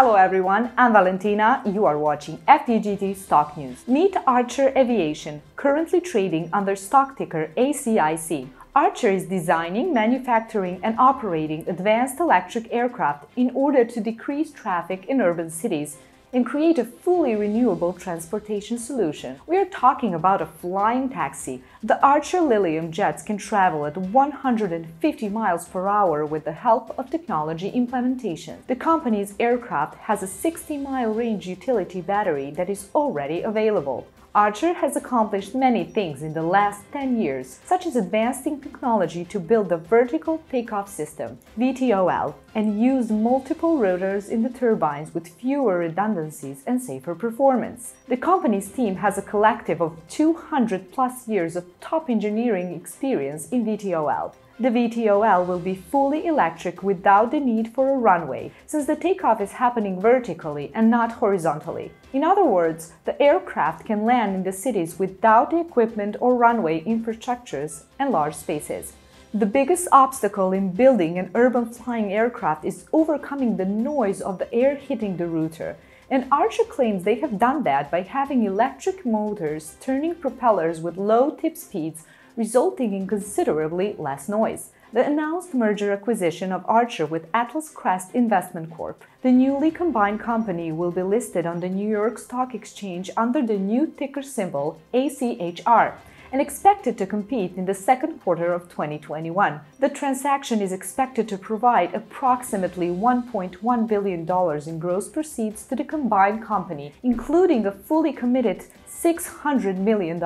Hello everyone, I'm Valentina. You are watching FDGT Stock News. Meet Archer Aviation, currently trading under stock ticker ACIC. Archer is designing, manufacturing, and operating advanced electric aircraft in order to decrease traffic in urban cities and create a fully renewable transportation solution. We are talking about a flying taxi. The Archer Lilium jets can travel at 150 miles per hour with the help of technology implementation. The company's aircraft has a 60-mile range utility battery that is already available. Archer has accomplished many things in the last 10 years, such as advancing technology to build the vertical takeoff system, VTOL, and use multiple rotors in the turbines with fewer redundancies and safer performance. The company's team has a collective of 200 plus years of top engineering experience in VTOL. The VTOL will be fully electric without the need for a runway, since the takeoff is happening vertically and not horizontally. In other words, the aircraft can land in the cities without the equipment or runway infrastructures and large spaces. The biggest obstacle in building an urban flying aircraft is overcoming the noise of the air hitting the rotor, and Archer claims they have done that by having electric motors turning propellers with low tip speeds resulting in considerably less noise. The announced merger acquisition of Archer with Atlas Crest Investment Corp. The newly combined company will be listed on the New York Stock Exchange under the new ticker symbol ACHR and expected to compete in the second quarter of 2021. The transaction is expected to provide approximately $1.1 billion in gross proceeds to the combined company, including a fully committed $600 million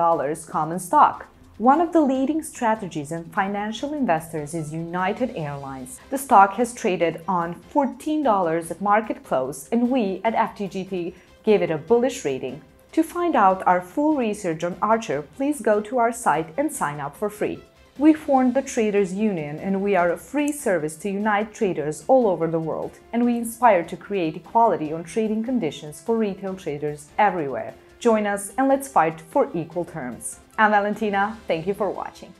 common stock. One of the leading strategies and financial investors is United Airlines. The stock has traded on $14 at market close, and we at FDGT gave it a bullish rating. To find out our full research on Archer, please go to our site and sign up for free. We formed the Traders Union and we are a free service to unite traders all over the world. And we inspire to create equality on trading conditions for retail traders everywhere. Join us and let's fight for equal terms. I'm Valentina, thank you for watching.